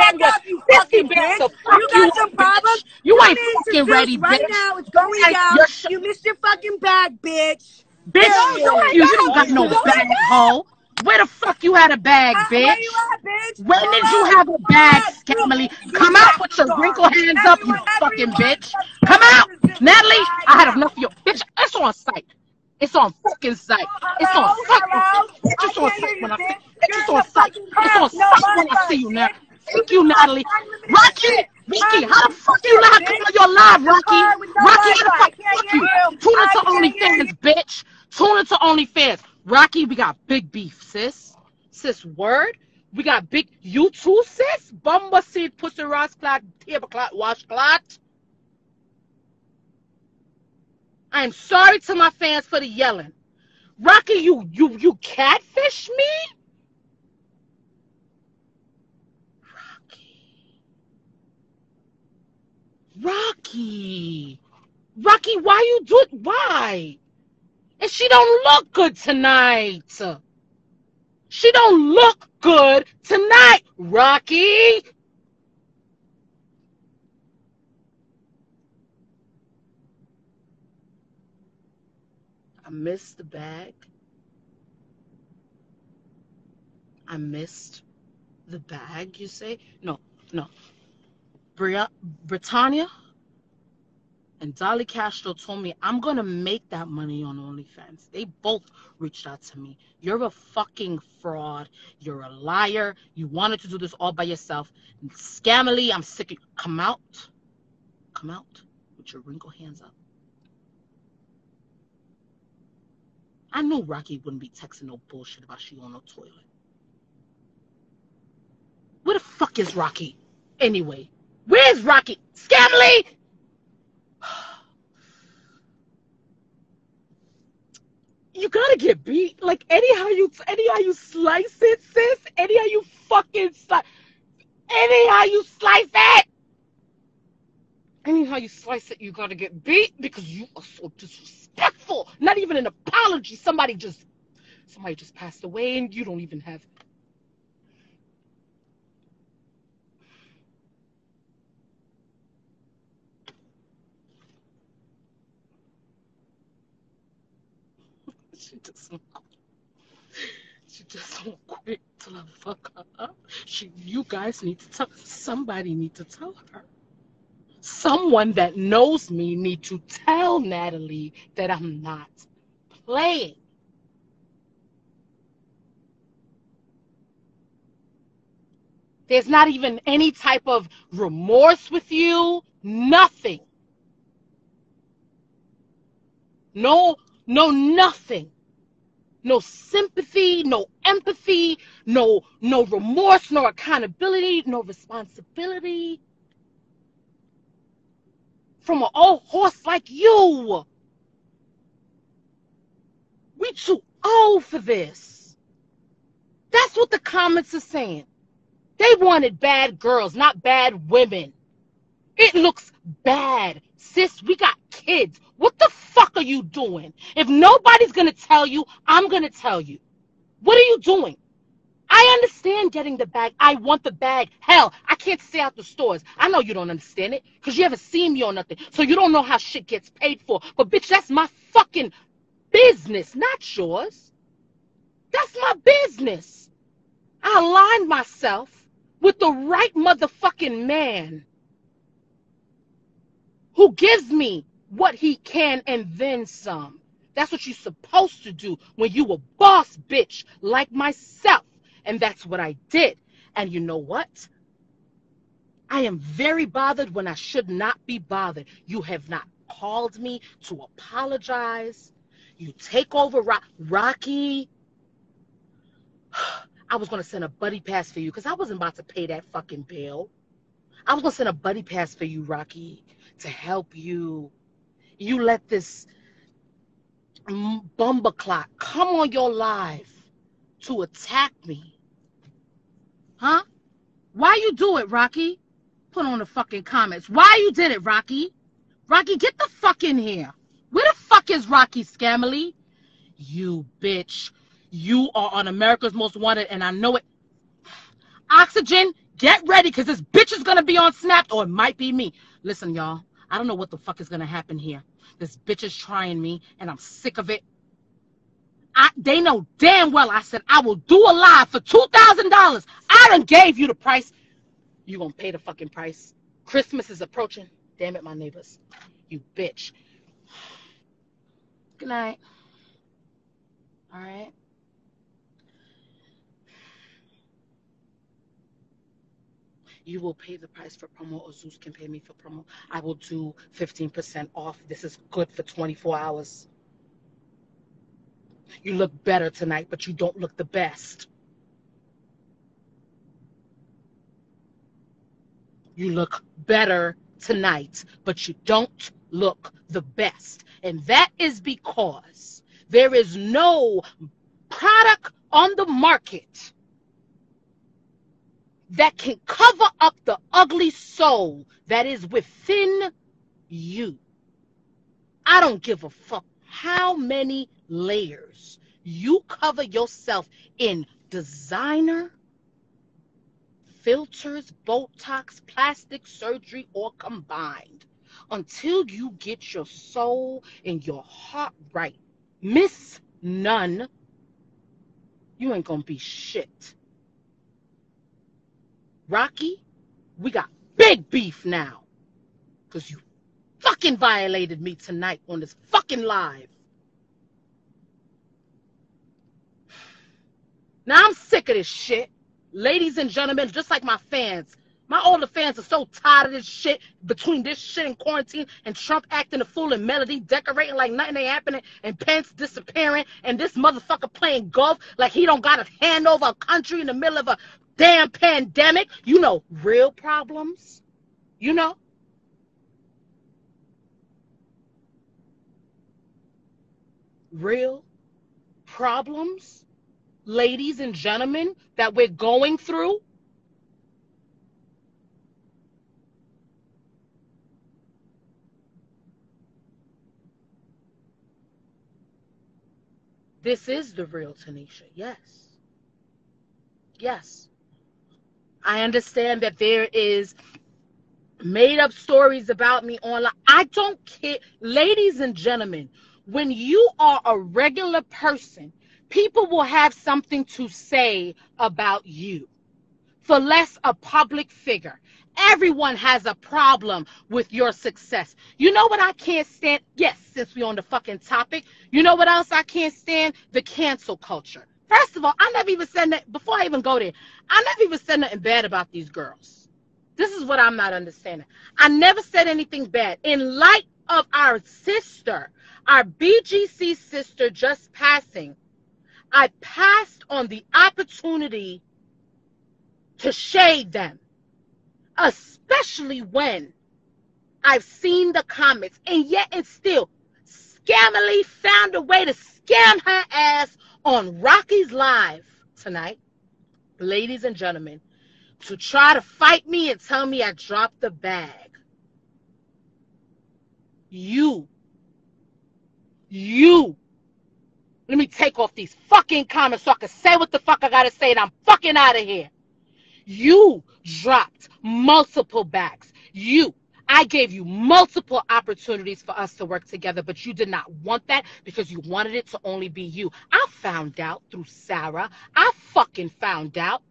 damn you This fucking bitch, bitch. so fuck You got you, some problems? You ain't fucking ready, right now. It's going Like, down. You missed your fucking bag, bitch. Bitch, No, you you. You don't got no bag, hoe. Where the fuck you had a bag, Uh, bitch? Where you at, bitch? When did you have a bag, Scamily? Come out with your wrinkled hands up, you fucking bitch. Come out. Natalie, I had enough of your bitch. It's on site. It's on fucking site. It's on site. It's on site when I see it's on site. It's on site when I see you now. Thank you, Natalie. Rocky, Rocky, how the fuck you lie come on your live, Rocky? Rocky, how the fuck fuck you? Tune into OnlyFans, bitch. Tune into OnlyFans. Rocky, we got big beef, sis. Sis, word. We got big, you too, sis. Bumba seed, pussy, ras clot, table clot. I am sorry to my fans for the yelling. Rocky, you you you catfish me? Rocky. Rocky. Why you do it? Why? And she don't look good tonight. She don't look good tonight, Rocky. I missed the bag. I missed the bag, you say? No, no. Britannia and Dolly Castro told me I'm gonna make that money on OnlyFans. They both reached out to me. You're a fucking fraud. You're a liar. You wanted to do this all by yourself. Scamily, I'm sick of come out. Come out with your wrinkled hands up. I knew Rocky wouldn't be texting no bullshit about she on no toilet. Where the fuck is Rocky? Anyway, where's Rocky? Scamly! You gotta get beat. Like anyhow you anyhow you slice it, sis. Anyhow you fucking slice. Anyhow you slice it. Anyhow you slice it, you gotta get beat because you are so disrespectful. Not even an apology. Somebody just somebody just passed away and you don't even have she just won't she won't quit till I fuck up. She you guys need to tell somebody need to tell her. Someone that knows me need to tell Natalie that I'm not playing. There's not even any type of remorse with you, nothing. No, no, nothing. No sympathy, no empathy, no, no remorse, no accountability, no responsibility. From an old horse like you. We too old for this. That's what the comments are saying. They wanted bad girls, not bad women. It looks bad. Sis, we got kids. What the fuck are you doing? If nobody's going to tell you, I'm going to tell you. What are you doing? I understand getting the bag. I want the bag. Hell, I can't stay out the stores. I know you don't understand it because you haven't seen me or nothing. So you don't know how shit gets paid for. But bitch, that's my fucking business, not yours. That's my business. I aligned myself with the right motherfucking man who gives me what he can and then some. That's what you're supposed to do when you a boss bitch like myself. And that's what I did. And you know what? I am very bothered when I should not be bothered. You have not called me to apologize. You take over Ro- Rocky. I was going to send a buddy pass for you because I wasn't about to pay that fucking bill. I was going to send a buddy pass for you, Rocky, to help you. You let this bumba clock come on your life to attack me. Huh? Why you do it, Rocky? Put on the fucking comments. Why you did it, Rocky? Rocky, get the fuck in here. Where the fuck is Rocky Scamily? You bitch. You are on America's Most Wanted, and I know it. Oxygen, get ready because this bitch is gonna be on Snapped or oh, it might be me. Listen, y'all, I don't know what the fuck is gonna happen here. This bitch is trying me and I'm sick of it. I, they know damn well I said I will do a live for two thousand dollars. I done gave you the price. You gonna pay the fucking price. Christmas is approaching. Damn it, my neighbors. You bitch. Good night. All right. You will pay the price for promo, or Zeus can pay me for promo. I will do 15% off. This is good for 24 hours. You look better tonight, but you don't look the best. You look better tonight, but you don't look the best. And that is because there is no product on the market that can cover up the ugly soul that is within you. I don't give a fuck how many layers you cover yourself in designer, filters, Botox, plastic surgery, or combined until you get your soul and your heart right. Miss Nunn, you ain't gonna be shit. Rocky, we got big beef now. Because you fucking violated me tonight on this fucking live. Now I'm sick of this shit. Ladies and gentlemen, just like my fans, my older fans are so tired of this shit between this shit and quarantine and Trump acting a fool and Melania decorating like nothing ain't happening and Pence disappearing and this motherfucker playing golf like he don't got to hand over a country in the middle of a damn pandemic. You know, real problems. You know? Real problems, ladies and gentlemen, that we're going through. This is the real Tanisha. Yes. Yes. I understand that there is made up stories about me online. I don't care. Ladies and gentlemen, when you are a regular person, people will have something to say about you. For less a public figure. Everyone has a problem with your success. You know what I can't stand? Yes, since we're on the fucking topic. You know what else I can't stand? The cancel culture. First of all, I never even said that before I even go there. I never even said nothing bad about these girls. This is what I'm not understanding. I never said anything bad. In light of our sister, our BGC sister just passing, I passed on the opportunity to shade them, especially when I've seen the comments, and yet and still, scammily found a way to scam her ass on Rocky's Live tonight, ladies and gentlemen, to try to fight me and tell me I dropped the bag. You, you, let me take off these fucking comments so I can say what the fuck I gotta say and I'm fucking out of here. You dropped multiple bags. You I gave you multiple opportunities for us to work together, but you did not want that because you wanted it to only be you. I found out through Sarah. I fucking found out.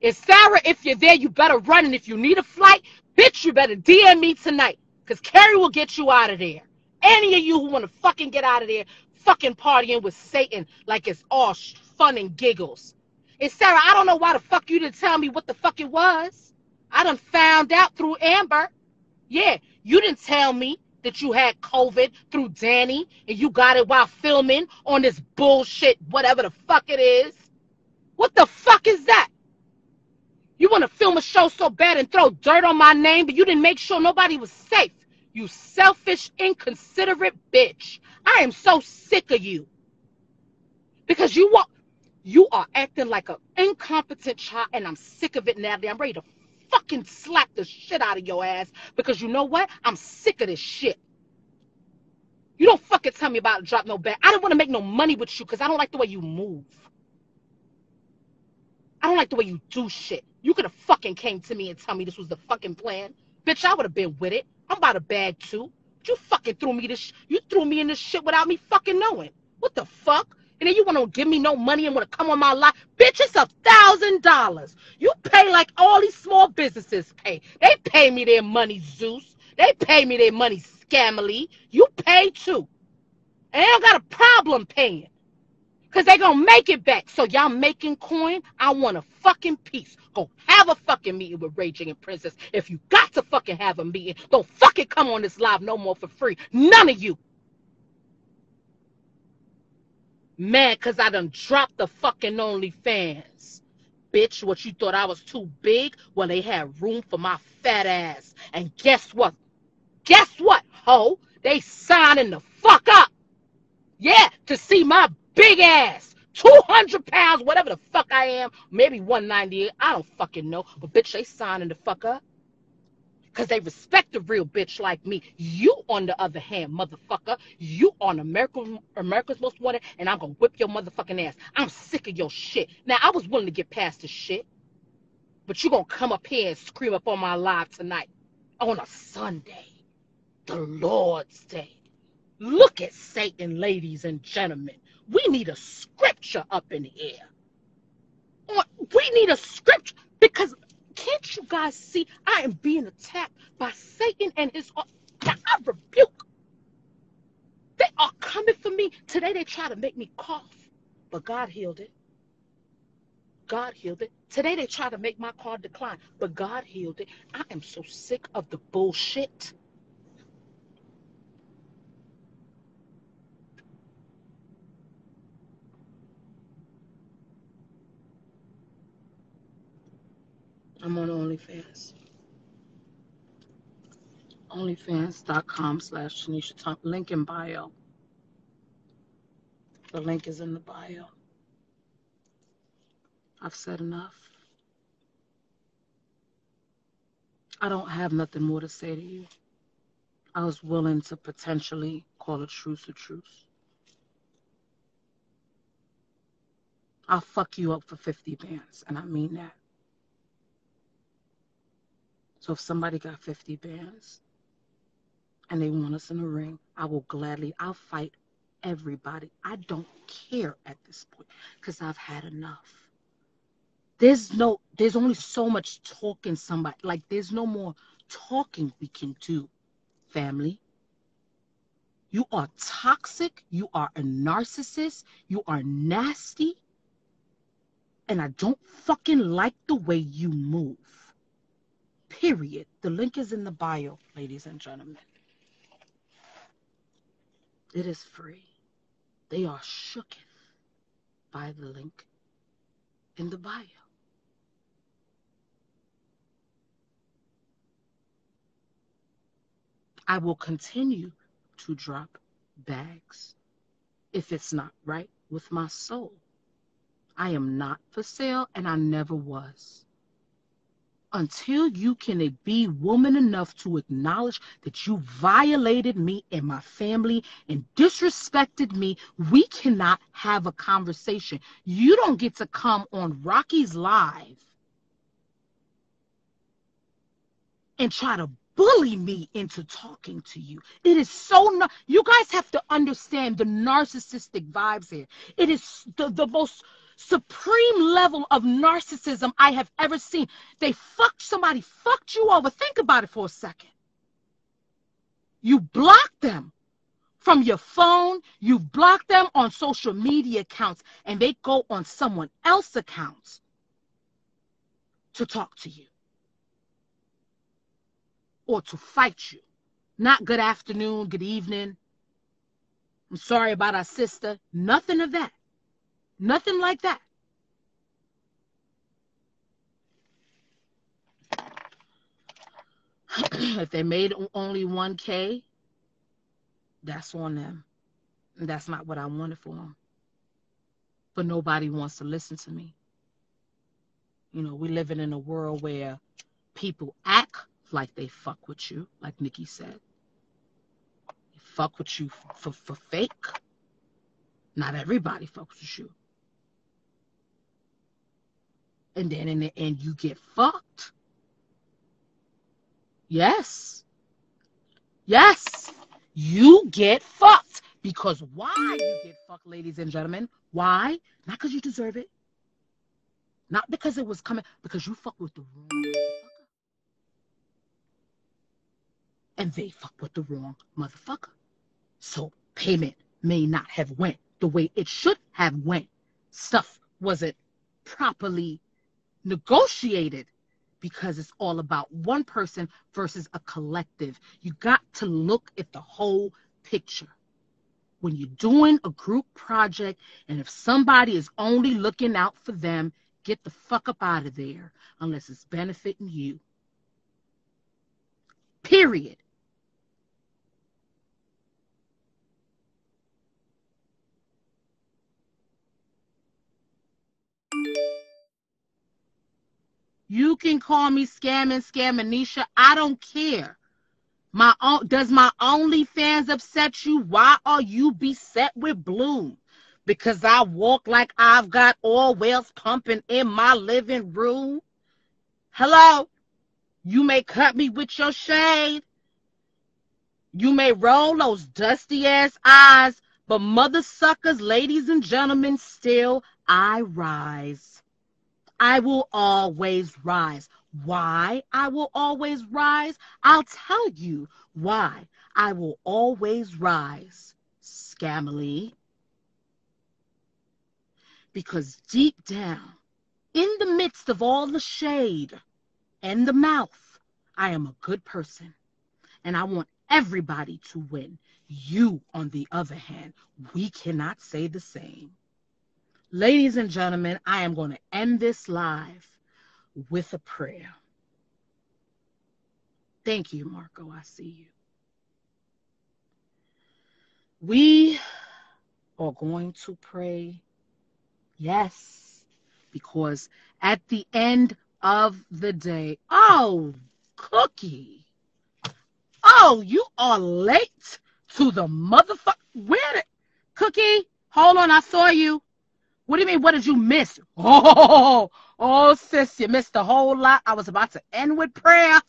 If Sarah, if you're there, you better run. And if you need a flight, bitch, you better DM me tonight. Because Carrie will get you out of there. Any of you who want to fucking get out of there, fucking partying with Satan like it's all fun and giggles. And Sarah, I don't know why the fuck you didn't tell me what the fuck it was. I done found out through Amber. Yeah, you didn't tell me that you had COVID through Danny and you got it while filming on this bullshit, whatever the fuck it is. What the fuck is that? You want to film a show so bad and throw dirt on my name, but you didn't make sure nobody was safe. You selfish, inconsiderate bitch. I am so sick of you. Because you want you are acting like an incompetent child, and I'm sick of it, Natalie. I'm ready to fucking slap the shit out of your ass because you know what? I'm sick of this shit. You don't fucking tell me about drop no bag. I don't want to make no money with you because I don't like the way you move. I don't like the way you do shit. You could have fucking came to me and tell me this was the fucking plan. Bitch, I would have been with it. I'm about a bag too. You fucking threw me this. You threw me in this shit without me fucking knowing. What the fuck? And then you want to give me no money and want to come on my life. Bitch, it's a thousand dollars. You pay like all these small businesses pay. They pay me their money, Zeus. They pay me their money, Scamily. You pay too. And they don't got a problem paying. Cause they gonna make it back. So y'all making coin? I want a fucking piece. Go have a fucking meeting with Raging and Princess. If you got to fucking have a meeting, don't fucking come on this live no more for free. None of you. Man, cause I done dropped the fucking OnlyFans. Bitch, what you thought I was too big? Well, they had room for my fat ass. And guess what? Guess what, ho? They signing the fuck up. Yeah, to see my big ass. 200 pounds, whatever the fuck I am. Maybe 198. I don't fucking know. But bitch, they signing the fuck up. Because they respect a real bitch like me. You, on the other hand, motherfucker, you on America, America's Most Wanted, and I'm to whip your motherfucking ass. I'm sick of your shit. Now, I was willing to get past this shit. But you going to come up here and scream up on my live tonight on a Sunday, the Lord's Day. Look at Satan, ladies and gentlemen. We need a scripture up in the air. We need a scripture because can't you guys see I am being attacked by Satan and his I rebuke. They are coming for me. Today they try to make me cough, but God healed it. God healed it. Today they try to make my car decline, but God healed it. I am so sick of the bullshit. I'm on OnlyFans. OnlyFans.com slash Tanisha Tom. Link in bio. The link is in the bio. I've said enough. I don't have nothing more to say to you. I was willing to potentially call a truce a truce. I'll fuck you up for 50 bands, and I mean that. So if somebody got 50 bands and they want us in a ring, I will gladly, I'll fight everybody. I don't care at this point because I've had enough. There's no, there's only so much talking somebody. Like there's no more talking we can do, family. You are toxic. You are a narcissist. You are nasty. And I don't fucking like the way you move. Period. The link is in the bio, ladies and gentlemen. It is free. They are shooketh by the link in the bio. I will continue to drop bags if it's not right with my soul. I am not for sale and I never was until you can be woman enough to acknowledge that you violated me and my family and disrespected me, we cannot have a conversation. You don't get to come on Rocky's Live and try to bully me into talking to you. It is so, you guys have to understand the narcissistic vibes here. It is the, the most supreme level of narcissism I have ever seen. They fucked somebody, fucked you over. Think about it for a second. You block them from your phone, you block them on social media accounts, and they go on someone else's accounts to talk to you or to fight you. Not good afternoon, good evening. I'm sorry about our sister. Nothing of that. Nothing like that. if they made only 1K, that's on them. And that's not what I wanted for them. But nobody wants to listen to me. You know, we living in a world where people act like they fuck with you, like Nikki said. They fuck with you for, for, fake. Not everybody fucks with you. and then in the end you get fucked. Yes. Yes. You get fucked. Because why you get fucked, ladies and gentlemen? Why? Not because you deserve it. Not because it was coming, because you fuck with the wrong motherfucker. And they fuck with the wrong motherfucker. So payment may not have went the way it should have went. Stuff wasn't properly negotiated because it's all about one person versus a collective. You got to look at the whole picture. When you're doing a group project, and if somebody is only looking out for them, get the fuck up out of there unless it's benefiting you. Period. You can call me scamming, scamanisha. I don't care. My own, does my OnlyFans upset you? Why are you beset with bloom? Because I walk like I've got oil wells pumping in my living room. Hello? You may cut me with your shade. You may roll those dusty ass eyes, but mother suckers, ladies and gentlemen, still I rise. I will always rise. Why I will always rise? I'll tell you why I will always rise, Scamily. Because deep down, in the midst of all the shade and the mouth, I am a good person. And I want everybody to win. You, on the other hand, we cannot say the same. Ladies and gentlemen, I am going to end this live with a prayer. Thank you, Marco. I see you. We are going to pray, yes, because at the end of the day, oh, Cookie, oh, you are late to the motherfucker. Where did, Cookie, hold on, I saw you. What do you mean? What did you miss? Oh, oh, sis, you missed a whole lot. I was about to end with prayer.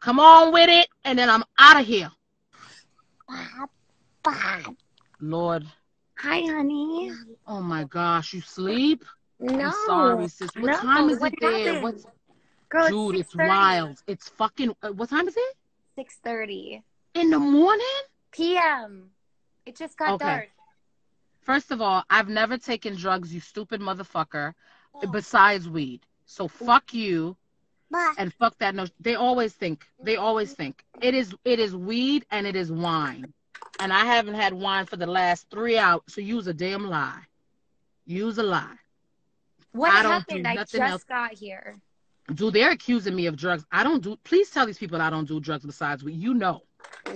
Come on with it, and then I'm out of here. Bob. Lord, Hi, honey. oh my gosh, you sleep? No. I'm sorry, sis. What no, time is what it there? What's Girl, dude? It's 6:30. wild. It's fucking. Uh, what time is it? 6.30 In the morning? p.m. It just got Okay. dark. First of all, I've never taken drugs, you stupid motherfucker. Oh. Besides weed. So oh. fuck you. and fuck that no they always think they always think it is it is weed and it is wine and i haven't had wine for the last three hours so use a damn lie use a lie What I happened? do I just else. got here. dude they're accusing me of drugs i don't do please tell these people i don't do drugs besides weed you know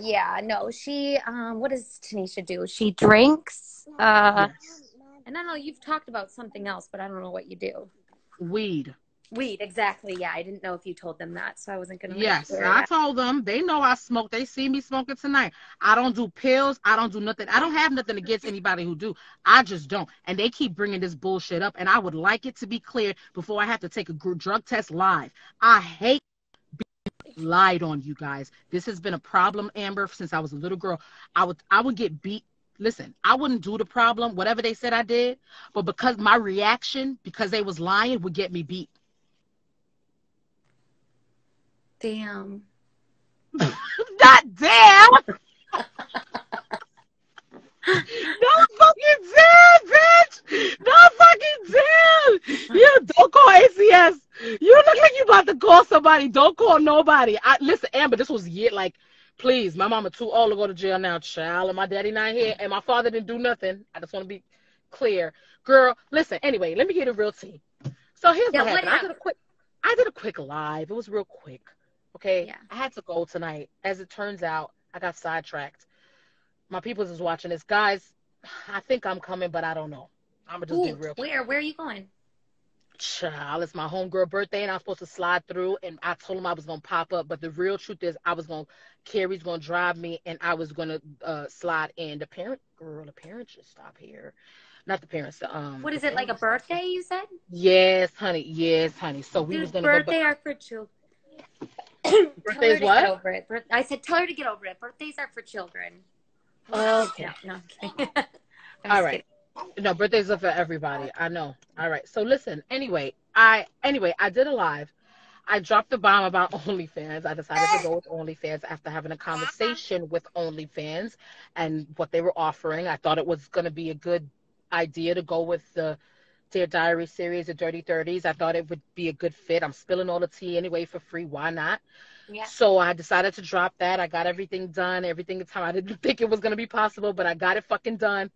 Yeah, no, she, um, what does Tanisha do? She drinks, uh, yes. and I don't know, you've talked about something else, but I don't know what you do. weed Weed, exactly. Yeah, I didn't know if you told them that, so I wasn't going to. yes i told them they know i smoke they see me smoking tonight i don't do pills i don't do nothing i don't have nothing against anybody who do i just don't and they keep bringing this bullshit up and i would like it to be clear before i have to take a drug test live i hate lied on you guys this has been a problem amber since i was a little girl i would i would get beat listen i wouldn't do the problem whatever they said i did but because my reaction because they was lying would get me beat Damn. Not damn. no fucking damn, bitch. No fucking damn. You don't call ACS. You look like you about to call somebody. Don't call nobody. I listen, Amber. This was year like. Please, my mama too old to go to jail now, child, and my daddy not here, and my father didn't do nothing. I just want to be clear, girl. Listen, anyway, let me get a real tea. So here's Yeah, what what happened. I did a quick, I did a quick live. It was real quick. Okay, Yeah. I had to go tonight. As it turns out, I got sidetracked. My peoples is watching this, guys. I think I'm coming, but I don't know. I'm gonna just Ooh, get real. where? Where are you going? Child, it's my homegirl birthday, and I'm supposed to slide through. And I told him I was gonna pop up, but the real truth is, I was gonna Carrie's gonna drive me, and I was gonna uh, slide in. The parent girl, the parents should stop here. not the parents. the, Um, What the it like a birthday? You said. Yes, honey. Yes, honey. So we Dude, was gonna go. birthday are for children. Birthdays what? Get over it. I said, tell her to get over it. Birthdays are for children. Okay. No, no, I'm kidding. I'm All just right. No, birthdays are for everybody. I know. All right. So listen. Anyway, I anyway I did a live. I dropped the bomb about OnlyFans. I decided to go with OnlyFans after having a conversation with OnlyFans and what they were offering. I thought it was going to be a good idea to go with the Dear Diary series, the Dirty Thirties. I thought it would be a good fit. I'm spilling all the tea anyway for free. Why not? Yeah. So I decided to drop that. I got everything done, everything in time. I didn't think it was gonna be possible, but I got it fucking done.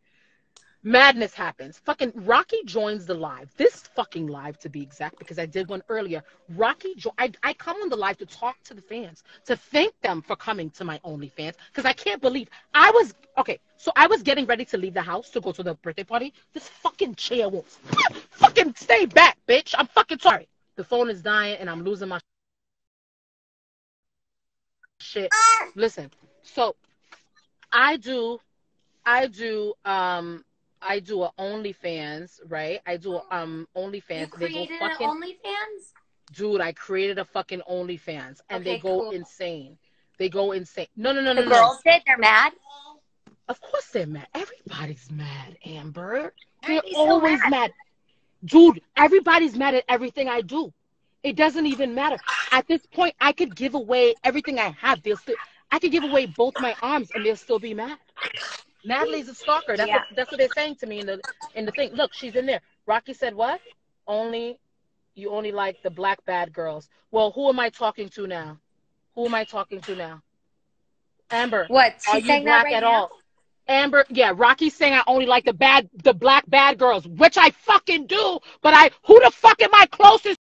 Madness happens. Fucking Rocky joins the live. This fucking live to be exact, because I did one earlier. Rocky, jo- I, I come on the live to talk to the fans, to thank them for coming to my OnlyFans, because I can't believe I was okay. So I was getting ready to leave the house to go to the birthday party. This fucking chair won't fucking stay back, bitch. I'm fucking sorry. The phone is dying and I'm losing my shit. Listen, so I do, I do, um, I do a OnlyFans, right? I do a, um You OnlyFans. Go created fucking, an OnlyFans? dude. I created a fucking OnlyFans, and they go cool. insane. They go insane. No, no, no, The no, no. girls did. They're mad. Of course they're mad. Everybody's mad, Amber. They're so always mad? mad. Dude, everybody's mad at everything I do. It doesn't even matter. At this point, I could give away everything I have. They'll still I could give away both my arms and they'll still be mad. Natalie's a stalker. That's Yeah. what that's what they're saying to me in the in the thing. Look, she's in there. Rocky said what? Only you only like the black bad girls. Well, who am I talking to now? Who am I talking to now? Amber. What? Are She's you saying black that right at now? all? Amber, yeah, Rocky's saying I only like the bad, the black bad girls, which I fucking do. But I, who the fuck am I closest